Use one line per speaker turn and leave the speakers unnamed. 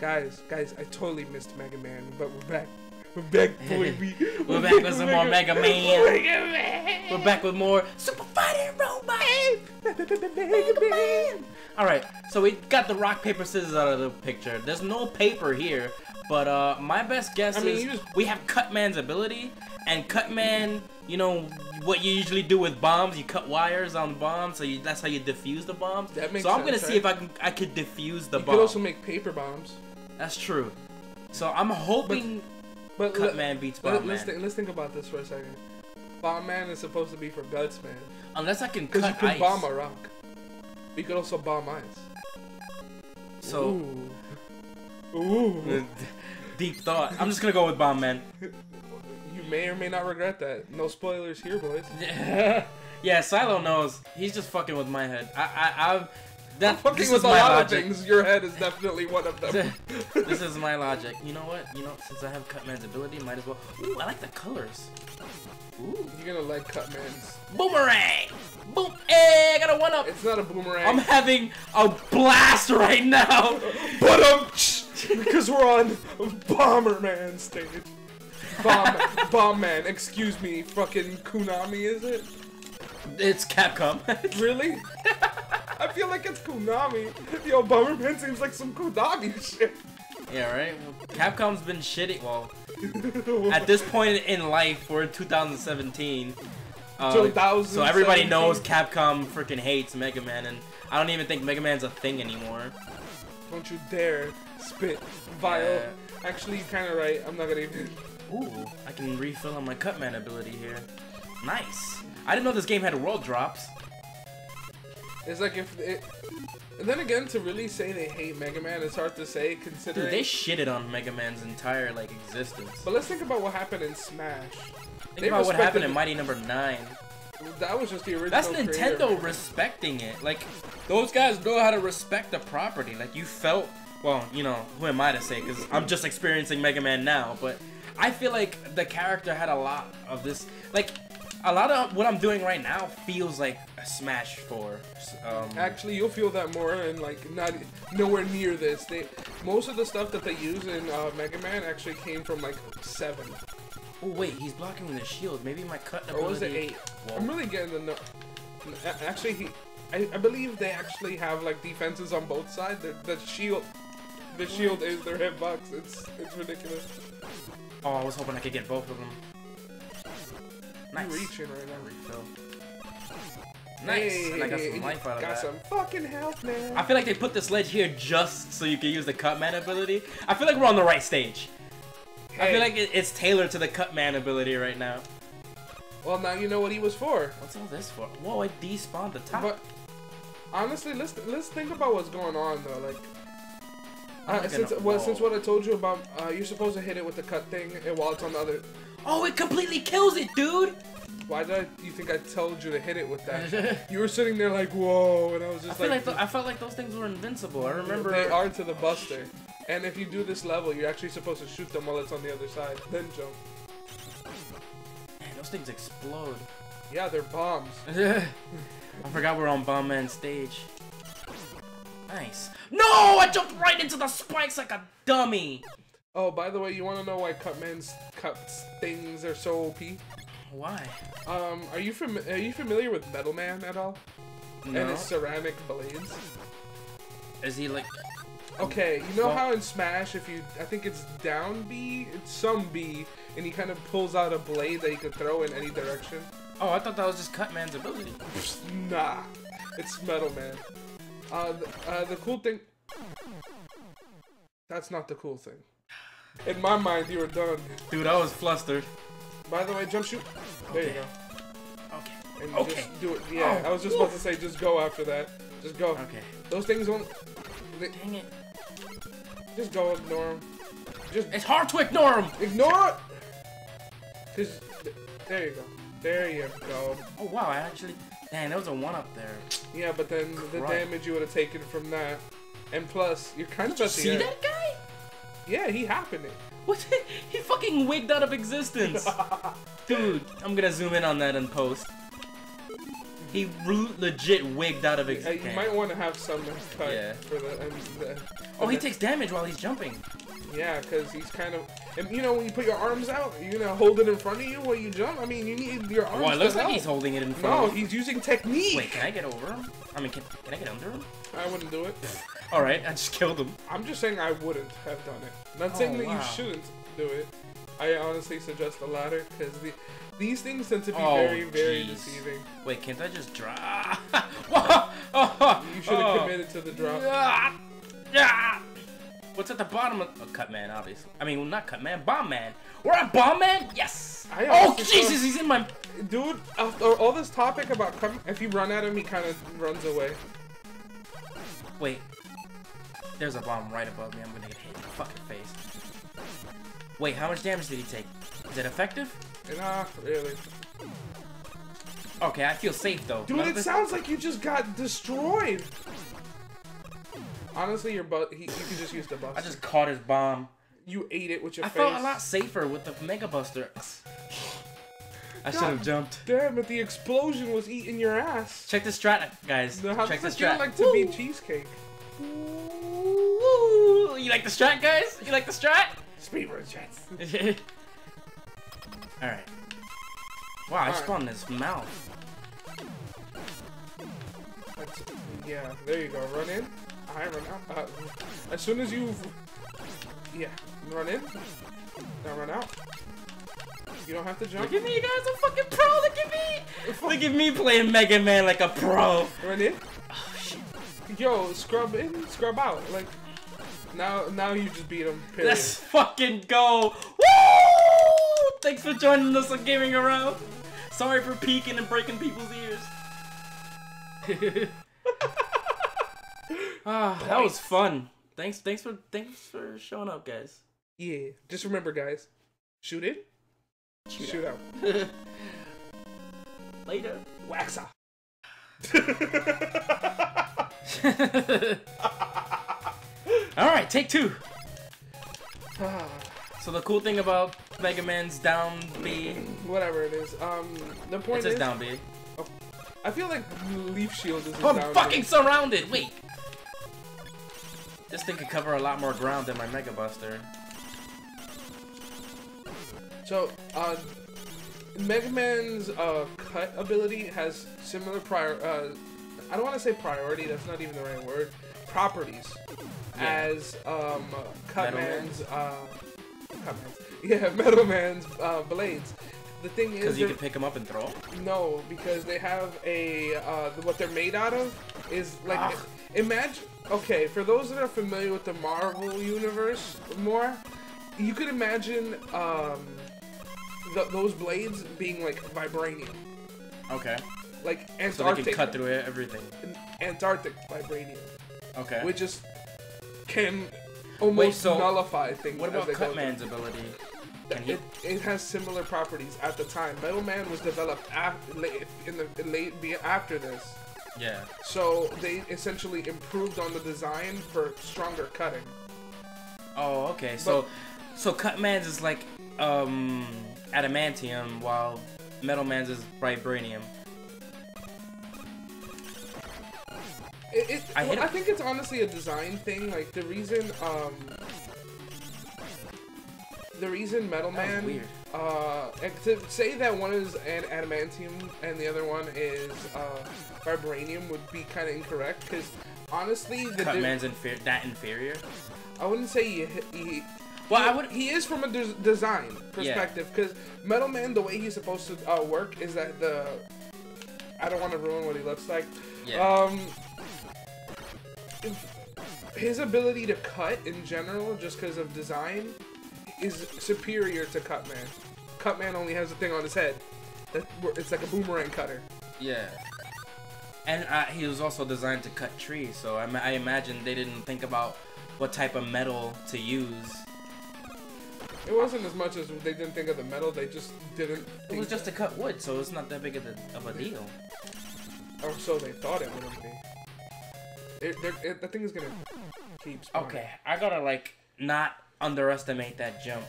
Guys, guys, I totally missed Mega Man, but we're back. We're back, baby.
We're back with some more Mega Man.
Mega Man.
We're back with more Super Fighting Robot.
Mega Man.
All right, so we got the rock paper scissors out of the picture. There's no paper here, but uh, my best guess
I mean,
is
just-
we have Cutman's ability, and Cutman, you know what you usually do with bombs, you cut wires on bombs, so you, that's how you defuse the bombs.
That makes
so I'm gonna
sense,
see if I can I could defuse the bombs.
You
bomb.
could also make paper bombs.
That's true. So I'm hoping
But let-
Cutman beats
let,
Bomb
let's,
Man.
think, let's think about this for a second. Bomb Man is supposed to be for Guts Man.
Unless I can
Because
cut
you can
ice.
bomb a rock. You could also bomb ice.
So
Ooh. Ooh.
deep thought. I'm just gonna go with Bomb Man.
you may or may not regret that. No spoilers here, boys.
yeah, Silo knows. He's just fucking with my head. I, I, I've. That,
Fucking with a lot
logic.
of things, your head is definitely one of them.
this is my logic. You know what? You know, since I have Cutman's ability, might as well. Ooh, I like the colors. Ooh,
You're gonna like Cutman's.
boomerang! Boom! Hey, I got a one up.
It's not a boomerang.
I'm having a blast right now.
but um, because we're on Bomberman stage. Bomb, Bomb Man, excuse me, fucking Konami, is it?
It's Capcom.
Really? I feel like it's Konami. Yo, Bomberman seems like some Konami shit.
yeah, right. Capcom's been shitty. Well, at this point in life, we're in 2017. Uh, so everybody knows Capcom freaking hates Mega Man, and I don't even think Mega Man's a thing anymore.
Don't you dare spit vile.
Yeah.
Actually, you're kind of right. I'm not gonna even.
Ooh, I can refill on my Cutman ability here. Nice. I didn't know this game had world drops.
It's like if it. And then again, to really say they hate Mega Man, it's hard to say
Dude, they shitted on Mega Man's entire like existence.
but let's think about what happened in Smash.
Think
they
about what happened in Mighty Number Nine.
That was just the original.
That's
creator.
Nintendo respecting it. Like those guys know how to respect the property. Like you felt. Well, you know, who am I to say? Because I'm just experiencing Mega Man now. But I feel like the character had a lot of this. Like a lot of what I'm doing right now feels like a Smash 4. Um,
Actually, you'll feel that more and like not nowhere near this. They most of the stuff that they use in uh, Mega Man actually came from like seven
oh wait, he's blocking with a shield. Maybe my cut
or was it eight?
Whoa.
I'm really getting the no. Actually, he, I, I believe they actually have like defenses on both sides. The, the shield, the shield is their hitbox. It's it's ridiculous.
Oh, I was hoping I could get both of them. Nice.
You reaching right now.
Refill. Nice. and I got some life out of
got
that.
some fucking health, man.
I feel like they put this ledge here just so you can use the Cutman ability. I feel like we're on the right stage. I feel like it's tailored to the Cutman ability right now.
well now you know what he was for.
What's all this for? Whoa, I despawned the top.
But honestly, let's let's think about what's going on though. Like, uh, since well, since what I told you about, uh, you're supposed to hit it with the cut thing, and while it's on the other.
oh, it completely kills it, dude!
Why did I, you think I told you to hit it with that? you were sitting there like, whoa, and I was
I
just
feel
like,
like I felt like those things were invincible. I remember.
they are to the Buster. And if you do this level, you're actually supposed to shoot them while it's on the other side, then jump.
Man, those things explode.
Yeah, they're bombs.
I forgot we're on Bomb Man stage. Nice. No, I jumped right into the spikes like a dummy.
Oh, by the way, you want to know why Cutman's cut things are so OP?
Why?
Um, are you fam- are you familiar with Metal Man at all?
No.
And his ceramic blades?
Is he like?
Okay, you know
Well-
how in Smash, if you, I think it's down B, it's some B, and he kind of pulls out a blade that he can throw in any direction?
Oh, I thought that was just Cutman's ability.
Nah, it's Metal Man. Uh, the, uh, the cool thing, that's not the cool thing. In my mind, you were done.
Dude, I was flustered.
By the way, jump shoot. There you go.
Okay.
And
Okay.
just do it. Yeah,
Oh,
I was just about to say, just go after that. Just go.
Okay.
Those things don't. They,
Dang it.
just go, ignore them. Just
It's hard to ignore them.
Ignore it! Cause, there you go. There you go.
Oh wow, I actually. Dang, there was a one up there.
Yeah, but then the damage you would have taken from that. And plus, you're kind of at the
See that guy?
Yeah, he happened it.
What? he fucking wigged out of existence. Dude, I'm gonna zoom in on that in post. He legit wigged out of
Uh,
existence.
you might want to have some
Yeah.
for the.
Oh, he takes damage while he's jumping.
Yeah, because he's kind of. And you know, when you put your arms out, you're gonna hold it in front of you while you jump. I mean, you need your arms.
Well, it looks like
help.
he's holding it in front
No,
of him.
he's using technique.
Wait, can I get over him? I mean, can, can I get under him?
I wouldn't do it.
Alright, I just killed him.
I'm just saying I wouldn't have done it. Not saying
Oh,
that
wow.
you shouldn't do it. I honestly suggest the latter because the these things tend to be
Oh,
very, very
jeez.
deceiving.
Wait, can't I just drop?
You should have
oh.
committed to the drop.
Ah, ah. What's at the bottom of oh, Cut Man, obviously. I mean, well, not Cut Man, Bomb Man. We're at Bomb Man? Yes!
I
Oh, Jesus, he's in my.
Dude, after all this topic about come, if you run at him, he kind of runs away.
Wait. There's a bomb right above me. I'm gonna get hit in the fucking face. Wait, how much damage did he take? Is it effective?
Nah, really.
Okay, I feel safe though.
Dude,
None
it sounds like you just got destroyed. Honestly, your butt. He, you can just use the bus.
I just caught his bomb.
You ate it with your
I
face.
I felt a lot safer with the Mega Buster. I should have jumped.
Damn, but the explosion was eating your ass.
Check the strat, guys.
Now, how
Check the
does it feel
strat.
like to be cheesecake?
Ooh, you like the strat, guys? You like the strat?
Speedrun chats.
Alright. Wow, I spawned in his mouth.
That's, yeah, there you go. Run in. I run out. Uh, as soon as you, yeah, run in. Now run out. You don't have to jump.
Look at me, you guys. I'm fucking pro. Look at me. Look at me playing Mega Man like a pro.
Run in.
Oh, shit.
Yo, scrub in, scrub out. Like now, now you just beat him. Period.
Let's fucking go. Woo! Thanks for joining us on Gaming Around. Sorry for peeking and breaking people's ears. ah, that was fun. Thanks, thanks for, thanks for showing up, guys.
Yeah. Just remember, guys. Shoot it,
Shoot
Shoot out.
Later.
Wax off.
All right, take two. So the cool thing about Mega Man's down B,
Whatever it is. Um, the point
says
is,
down B.
I feel like Leaf Shield is. his
I'm
down
fucking
B.
surrounded. Wait. This thing could cover a lot more ground than my Mega Buster.
So, uh, Mega Man's uh, cut ability has similar prior. Uh, I don't want to say priority. That's not even the right word. Properties
Yeah.
as um, Cut
Metal
Uh, Cut Man's. Yeah, Metal Man's uh, blades. The thing is,
Because you can pick them up and throw 'em?
no, because they have a uh, what they're made out of is like
Ugh.
imagine. Okay, for those that are familiar with the Marvel universe more, you could imagine um, th- those blades being like vibranium,
Okay.
Like Antarctic.
So they can cut through everything.
Antarctic vibranium,
Okay.
which is can almost
so
nullify things.
what about Cutman's ability?
through.
Can he?
It, it has similar properties at the time. Metal Man was developed af- late in the late after this.
Yeah.
So they essentially improved on the design for stronger cutting.
Oh, okay. So, so Cutman's is like um adamantium, while Metal Man's is vibranium.
It, it,
I
I, think it's honestly a design thing. Like the reason, um, the reason Metal Man,
weird.
uh, to say that one is an adamantium and the other one is uh, vibranium would be kind of incorrect because honestly, the
Cutman's inferior. That inferior.
I wouldn't say he, he
Well,
he,
I would.
He is from a des- design perspective because Metal Man, the way he's supposed to uh, work is that the. I don't want to ruin what he looks like.
Yeah.
Um, his ability to cut in general, just because of design, is superior to Cutman. Cutman only has a thing on his head. That it's like a boomerang cutter.
Yeah. And uh, he was also designed to cut trees, so I, I imagine they didn't think about what type of metal to use.
It wasn't as much as they didn't think of the metal. They just didn't.
It was just to cut wood, so it's not that big of a, of a deal.
or so they thought it would be. It, it, the thing is gonna keep. spawning.
Okay, I gotta like not underestimate that jump.